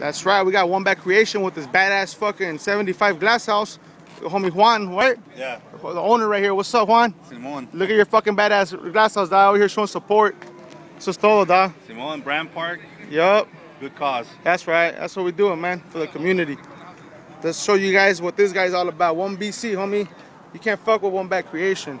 That's right. We got one back creation with this badass fucking 75 glass house. Homie Juan, right? Yeah. The owner right here. What's up, Juan? Simon. Look at your fucking badass glass house, dog. Out here showing support. Eso es todo, dog. Simon, Brand Park, Yup. good cause. That's right. That's what we're doing, man, for the community. Let's show you guys what this guy's all about. One BC, homie. You can't fuck with one back creation.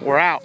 We're out.